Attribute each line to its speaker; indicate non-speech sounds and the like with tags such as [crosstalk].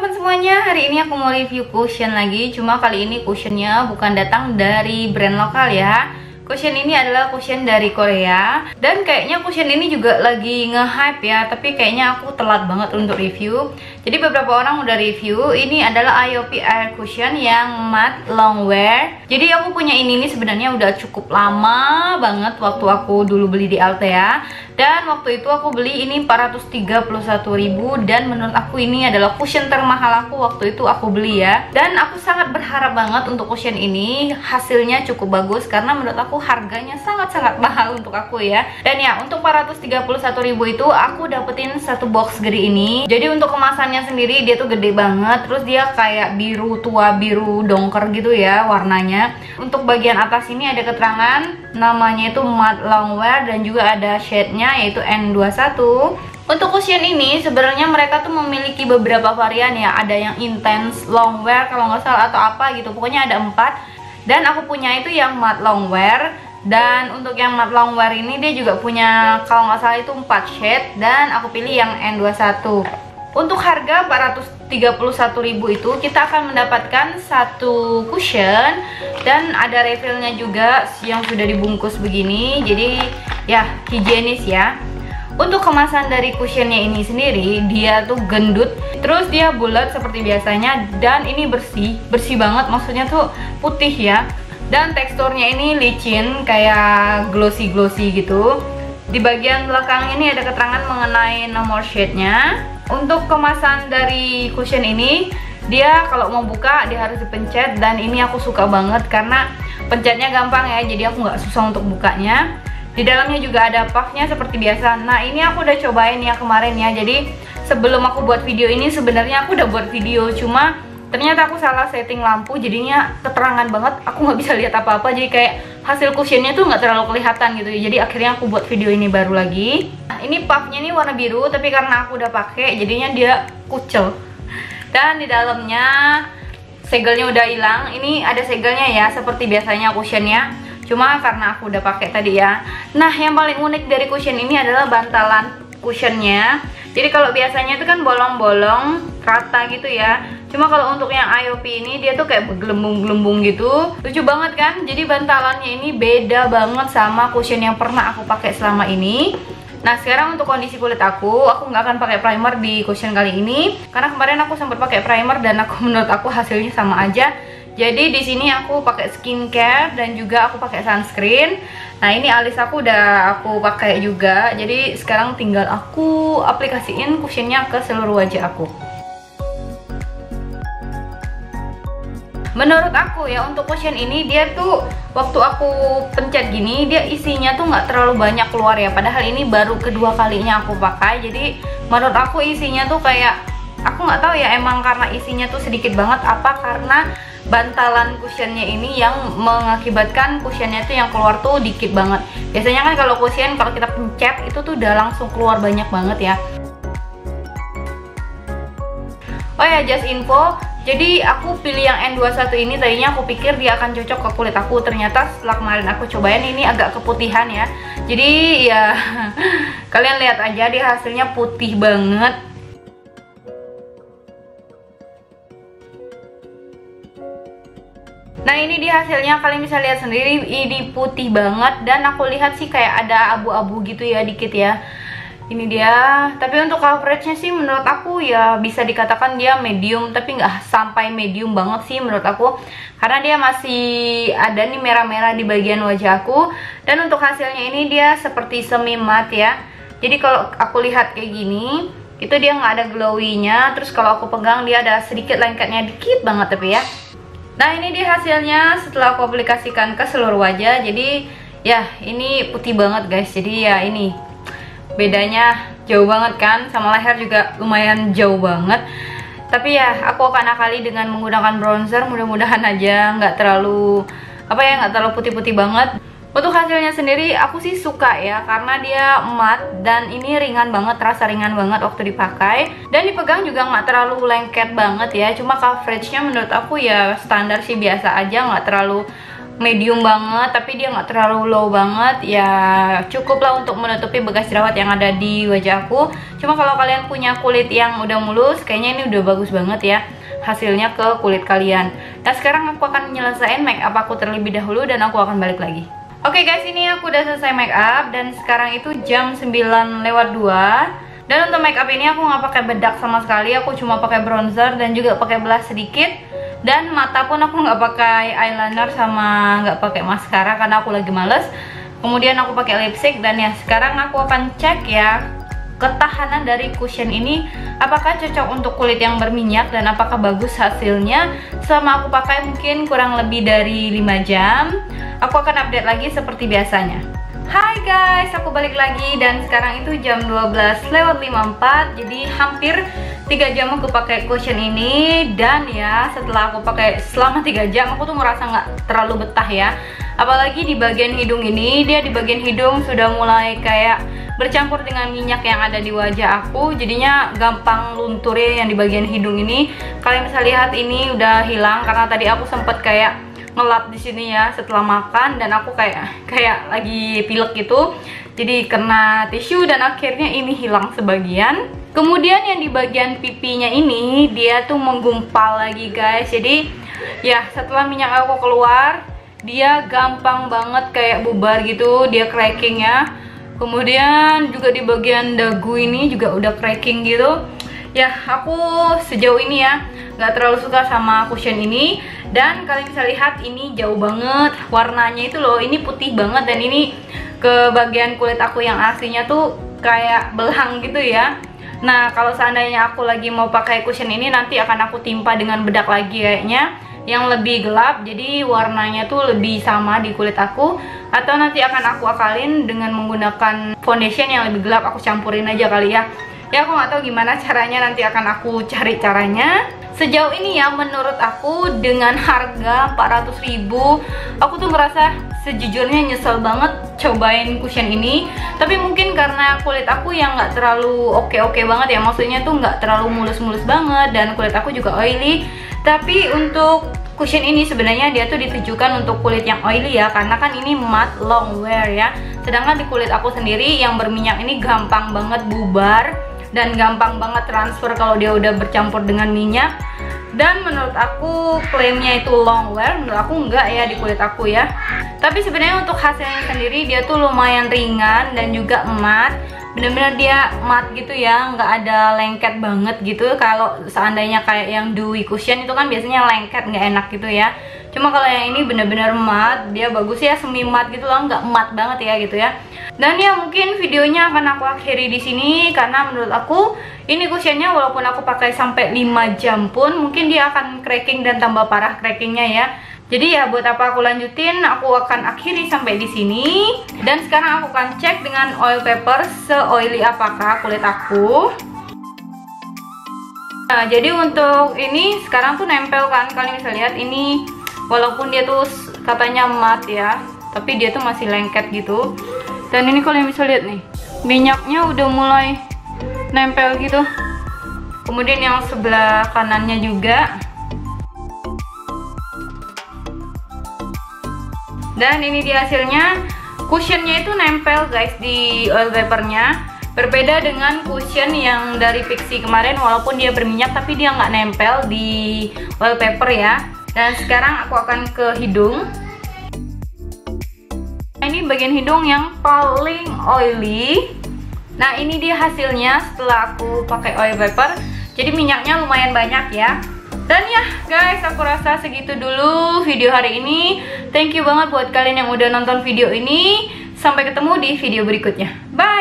Speaker 1: teman-teman semuanya, hari ini aku mau review cushion lagi. Cuma kali ini cushionnya bukan datang dari brand lokal ya. Cushion ini adalah cushion dari Korea. Dan kayaknya cushion ini juga lagi nge-hype ya. Tapi kayaknya aku telat banget untuk review Jadi beberapa orang udah review Ini adalah IOP Air Cushion yang matte long wear. Jadi aku punya ini nih sebenarnya udah cukup lama banget Waktu aku dulu beli di Altea. Dan waktu itu aku beli ini 431.000 Dan menurut aku ini adalah cushion termahal aku waktu itu aku beli ya. Dan aku sangat berharap banget untuk cushion ini. Hasilnya cukup bagus Karena menurut aku harganya sangat-sangat mahal untuk aku ya. Dan ya untuk 431.000 itu aku dapetin satu box gede ini. Jadi untuk kemasannya sendiri dia tuh gede banget terus dia kayak biru tua biru dongker gitu ya warnanya. Untuk bagian atas ini ada keterangan namanya itu matte longwear dan juga ada shade-nya yaitu N21 untuk cushion ini sebenarnya mereka tuh memiliki beberapa varian ya ada yang intense longwear kalau nggak salah atau apa gitu pokoknya ada empat. Dan aku punya itu yang matte longwear dan untuk yang matte longwear ini dia juga punya kalau nggak salah itu 4 shade dan aku pilih yang N21 untuk harga 431.000 itu kita akan mendapatkan satu cushion dan ada refillnya juga yang sudah dibungkus begini jadi ya higienis ya untuk kemasan dari cushionnya ini sendiri, dia tuh gendut, terus dia bulat seperti biasanya dan ini bersih, bersih banget maksudnya tuh putih ya. Dan teksturnya ini licin kayak glossy-glossy gitu. Di bagian belakang ini ada keterangan mengenai nomor shade-nya. Untuk kemasan dari cushion ini, dia kalau mau buka dia harus dipencet dan ini aku suka banget karena pencetnya gampang ya, jadi aku nggak susah untuk bukanya. Di dalamnya juga ada puffnya seperti biasa. Nah ini aku udah cobain ya kemarin ya. Jadi sebelum aku buat video ini sebenarnya aku udah buat video cuma ternyata aku salah setting lampu jadinya keterangan banget aku nggak bisa lihat apa-apa jadi kayak hasil cushionnya tuh nggak terlalu kelihatan gitu. Jadi akhirnya aku buat video ini baru lagi. Nah, ini puffnya ini warna biru tapi karena aku udah pakai jadinya dia kucel. Dan di dalamnya segelnya udah hilang. Ini ada segelnya ya seperti biasanya cushionnya cuma karena aku udah pakai tadi ya. Nah yang paling unik dari cushion ini adalah bantalan cushionnya jadi kalau biasanya itu kan bolong-bolong rata gitu ya cuma kalau untuk yang IOP ini dia tuh kayak gelembung-gelembung gitu lucu banget kan jadi bantalannya ini beda banget sama cushion yang pernah aku pakai selama ini Nah sekarang untuk kondisi kulit aku, aku nggak akan pakai primer di cushion kali ini karena kemarin aku sempat pakai primer dan aku [laughs] menurut aku hasilnya sama aja jadi di sini aku pakai skincare dan juga aku pakai sunscreen. Nah, ini alis aku udah aku pakai juga. Jadi sekarang tinggal aku aplikasiin cushionnya ke seluruh wajah aku. Menurut aku ya untuk cushion ini dia tuh waktu aku pencet gini dia isinya tuh nggak terlalu banyak keluar ya. Padahal ini baru kedua kalinya aku pakai. Jadi menurut aku isinya tuh kayak aku nggak tahu ya emang karena isinya tuh sedikit banget apa karena bantalan cushionnya ini yang mengakibatkan cushionnya tuh yang keluar tuh dikit banget biasanya kan kalau cushion kalau kita pencet itu tuh udah langsung keluar banyak banget ya oh ya just info jadi aku pilih yang N21 ini tadinya aku pikir dia akan cocok ke kulit aku. Ternyata setelah kemarin aku cobain ini agak keputihan ya. Jadi ya [laughs] kalian lihat aja dia hasilnya putih banget. Nah ini dia hasilnya. Kalian bisa lihat sendiri ini putih banget. Dan aku lihat sih kayak ada abu-abu gitu ya dikit ya ini dia. Tapi untuk coveragenya sih menurut aku ya bisa dikatakan dia medium tapi nggak sampai medium banget sih menurut aku. Karena dia masih ada nih merah-merah di bagian wajah aku. Dan untuk hasilnya ini dia seperti semi matte ya. Jadi kalau aku lihat kayak gini itu dia nggak ada glowy-nya. Terus kalau aku pegang dia ada sedikit lengketnya dikit banget tapi ya. Nah ini dia hasilnya setelah aku aplikasikan ke seluruh wajah. Jadi ya ini putih banget guys. Jadi ya ini bedanya jauh banget kan Sama leher juga lumayan jauh banget Tapi ya aku akan akali dengan menggunakan bronzer Mudah-mudahan aja nggak terlalu apa ya nggak terlalu putih-putih banget untuk hasilnya sendiri aku sih suka ya karena dia matte dan ini ringan banget, terasa ringan banget waktu dipakai dan dipegang juga nggak terlalu lengket banget ya. Cuma coveragenya menurut aku ya standar sih biasa aja, nggak terlalu medium banget tapi dia nggak terlalu low banget ya cukup lah untuk menutupi bekas jerawat yang ada di wajah aku cuma kalau kalian punya kulit yang udah mulus kayaknya ini udah bagus banget ya hasilnya ke kulit kalian nah sekarang aku akan menyelesaikan make up aku terlebih dahulu dan aku akan balik lagi Oke okay guys, ini aku udah selesai make up dan sekarang itu jam 9 lewat 2. Dan untuk make up ini aku nggak pakai bedak sama sekali, aku cuma pakai bronzer dan juga pakai blush sedikit. Dan mata pun aku nggak pakai eyeliner sama nggak pakai maskara karena aku lagi males. Kemudian aku pakai lipstick dan ya sekarang aku akan cek ya ketahanan dari cushion ini. Apakah cocok untuk kulit yang berminyak dan apakah bagus hasilnya? Selama aku pakai mungkin kurang lebih dari 5 jam aku akan update lagi seperti biasanya. Hai guys, aku balik lagi dan sekarang itu jam 12 lewat 54 Jadi hampir 3 jam aku pakai cushion ini Dan ya setelah aku pakai selama 3 jam aku tuh merasa nggak terlalu betah ya. Apalagi di bagian hidung ini, dia di bagian hidung sudah mulai kayak bercampur dengan minyak yang ada di wajah aku. Jadinya gampang luntur ya yang di bagian hidung ini. Kalian bisa lihat ini udah hilang karena tadi aku sempet kayak ngelap di sini ya setelah makan. Dan aku kayak kayak lagi pilek gitu jadi kena tisu dan akhirnya ini hilang sebagian. Kemudian yang di bagian pipinya ini dia tuh menggumpal lagi guys. Jadi ya setelah minyak aku keluar dia gampang banget kayak bubar gitu dia cracking ya. Kemudian juga di bagian dagu ini juga udah cracking gitu ya aku sejauh ini ya nggak terlalu suka sama cushion ini. Dan kalian bisa lihat ini jauh banget warnanya itu loh ini putih banget dan ini ke bagian kulit aku yang aslinya tuh kayak belang gitu ya. Nah kalau seandainya aku lagi mau pakai cushion ini nanti akan aku timpa dengan bedak lagi kayaknya yang lebih gelap. Jadi warnanya tuh lebih sama di kulit aku. Atau nanti akan aku akalin dengan menggunakan foundation yang lebih gelap aku campurin aja kali ya ya aku nggak tahu gimana caranya nanti akan aku cari caranya. Sejauh ini ya menurut aku dengan harga 400 ribu aku tuh ngerasa sejujurnya nyesel banget cobain cushion ini. Tapi mungkin karena kulit aku yang nggak terlalu oke-oke banget ya maksudnya tuh nggak terlalu mulus-mulus banget dan kulit aku juga oily. Tapi untuk cushion ini sebenarnya dia tuh ditujukan untuk kulit yang oily ya karena kan ini matte long wear ya. Sedangkan di kulit aku sendiri yang berminyak ini gampang banget bubar dan gampang banget transfer kalau dia udah bercampur dengan minyak. Dan menurut aku klaimnya itu long wear menurut aku enggak ya di kulit aku ya. Tapi sebenarnya untuk hasilnya sendiri dia tuh lumayan ringan dan juga matte bener-bener dia matte gitu ya nggak ada lengket banget gitu. Kalau seandainya kayak yang dewy cushion itu kan biasanya lengket nggak enak gitu ya cuma kalau yang ini bener-bener matte dia bagus ya semi matte gitu loh nggak matte banget ya gitu ya dan ya mungkin videonya akan aku akhiri di sini karena menurut aku ini cushionnya walaupun aku pakai sampai 5 jam pun mungkin dia akan cracking dan tambah parah crackingnya ya. Jadi ya buat apa aku lanjutin, aku akan akhiri sampai di sini. Dan sekarang aku akan cek dengan oil paper se-oily apakah kulit aku. Nah, jadi untuk ini sekarang tuh nempel kan, kalian bisa lihat ini walaupun dia tuh katanya matte ya, tapi dia tuh masih lengket gitu. Dan ini kalian bisa lihat nih minyaknya udah mulai nempel gitu. Kemudian yang sebelah kanannya juga. Dan ini dia hasilnya. Cushionnya itu nempel guys di oil papernya berbeda dengan cushion yang dari Pixi kemarin walaupun dia berminyak tapi dia nggak nempel di oil paper ya dan sekarang aku akan ke hidung. Ini bagian hidung yang paling oily. Nah ini dia hasilnya setelah aku pakai oil paper. Jadi minyaknya lumayan banyak ya. Dan ya guys aku rasa segitu dulu video hari ini. Thank you banget buat kalian yang udah nonton video ini. Sampai ketemu di video berikutnya. Bye